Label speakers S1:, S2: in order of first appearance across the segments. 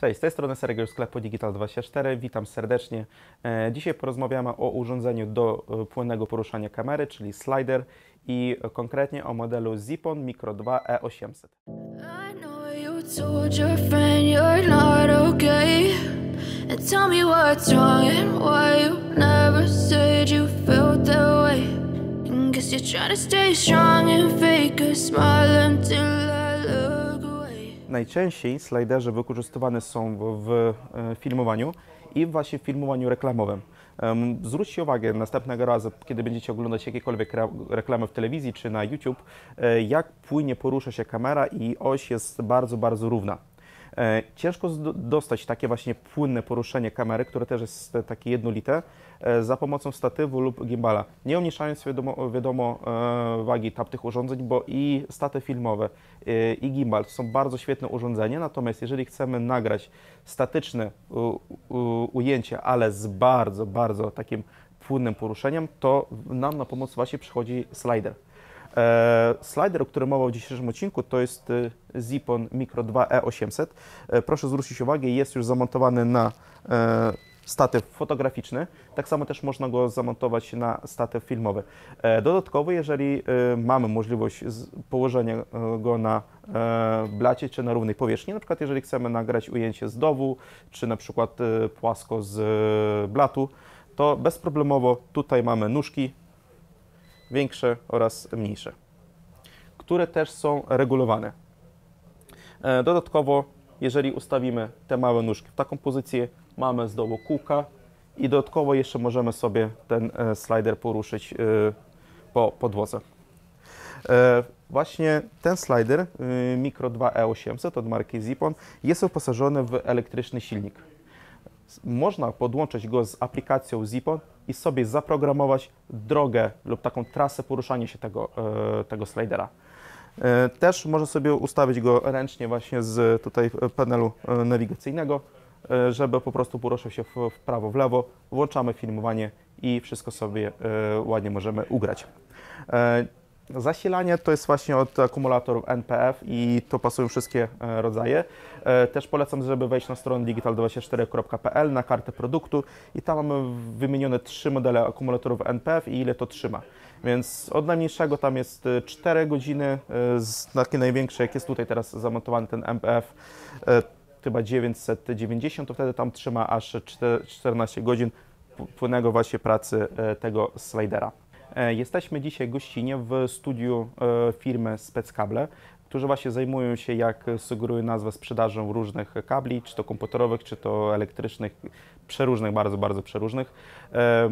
S1: Cześć, z tej strony Sergiusz sklepu Digital24. Witam serdecznie. E, Dzisiaj porozmawiamy o urządzeniu do e, płynnego poruszania kamery, czyli slider i konkretnie o modelu Zipon Micro 2 E800.
S2: I know you
S1: Najczęściej sliderzy wykorzystywane są w, e, filmowaniu i właśnie w filmowaniu reklamowym. Zwróćcie uwagę następnego razu, kiedy będziecie oglądać jakiekolwiek re- reklamy w telewizji czy na YouTube, e, jak płynnie porusza się kamera i oś jest bardzo, bardzo równa. E, Ciężko dostać takie właśnie płynne poruszenie kamery, które też jest takie jednolite, e, za pomocą statywu lub gimbala. Nie umniejszając wiadomo, wiadomo e, wagi tamtych urządzeń, bo i staty filmowe, i gimbal to są bardzo świetne urządzenia, natomiast jeżeli chcemy nagrać statyczne ujęcie, ale z bardzo, bardzo takim płynnym poruszeniem, to nam na pomoc właśnie przychodzi slider. E, Slider, o którym mowa w dzisiejszym odcinku, to jest e, Zipon Micro 2 E800. E, Proszę zwrócić uwagę, jest już zamontowany na statyw fotograficzny. Tak samo też można go zamontować na statyw filmowy. Dodatkowo, jeżeli mamy możliwość położenia go na blacie czy na równej powierzchni, na przykład jeżeli chcemy nagrać ujęcie z dowu, czy na przykład płasko z blatu, to bezproblemowo tutaj mamy nóżki, większe oraz mniejsze, które też są regulowane. E, Dodatkowo, jeżeli ustawimy te małe nóżki w taką pozycję, mamy z dołu kółka i dodatkowo jeszcze możemy sobie ten e, slider poruszyć e, po podłodze. Właśnie ten slider Micro 2 E800 od marki Zipon jest wyposażony w elektryczny silnik można podłączyć go z aplikacją Zipon i sobie zaprogramować drogę lub taką trasę poruszania się tego, e, tego slidera. E, Też może sobie ustawić go ręcznie właśnie z tutaj panelu e, nawigacyjnego, żeby po prostu poruszał się w, prawo, w lewo. Włączamy filmowanie i wszystko sobie ładnie możemy ugrać. Zasilanie to jest właśnie od akumulatorów NPF i to pasują wszystkie e, rodzaje. E, Też polecam, żeby wejść na stronę digital24.pl na kartę produktu i tam mamy wymienione trzy modele akumulatorów NPF i ile to trzyma. Więc od najmniejszego tam jest e, 4 godziny, e, z takie największe, jak jest tutaj teraz zamontowany ten NPF, e, chyba 990, to wtedy tam trzyma aż 4 14 godzin płynnego właśnie pracy tego slidera. E, Jesteśmy dzisiaj gościnie w studiu e, firmy Speckable, którzy właśnie zajmują się, jak sugeruje nazwa, sprzedażą różnych kabli, czy to komputerowych, czy to elektrycznych, przeróżnych, bardzo, bardzo przeróżnych. E,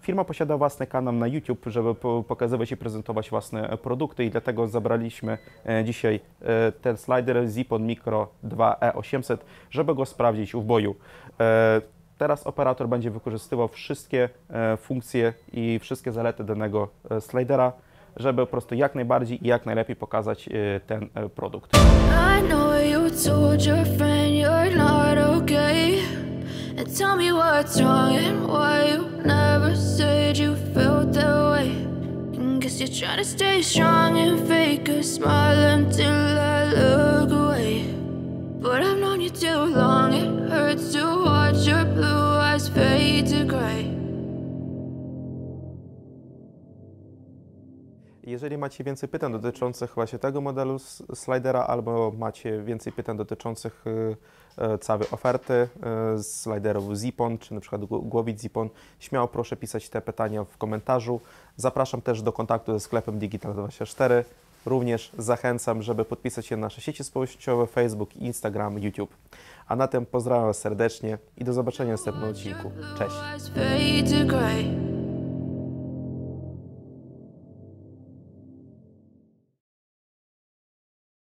S1: Firma posiada własny kanał na YouTube, żeby po- pokazywać i prezentować własne produkty i dlatego zabraliśmy dzisiaj ten slider Zipon Micro 2 E800, żeby go sprawdzić w boju. Teraz operator będzie wykorzystywał wszystkie e, funkcje i wszystkie zalety danego e, slidera, żeby po prostu jak najbardziej i jak najlepiej pokazać ten produkt.
S2: But I've known you too long, gray.
S1: Jeżeli macie więcej pytań dotyczących właśnie tego modelu slidera, albo macie więcej pytań dotyczących y, e, całej oferty y, sliderów Zipon, czy na przykład gł- głowic Zipon, śmiało proszę pisać te pytania w komentarzu. Zapraszam też do kontaktu ze sklepem Digital24. Również zachęcam, żeby podpisać się na nasze sieci społecznościowe Facebook, Instagram, YouTube. A na tym pozdrawiam serdecznie i do zobaczenia w następnym odcinku. Cześć!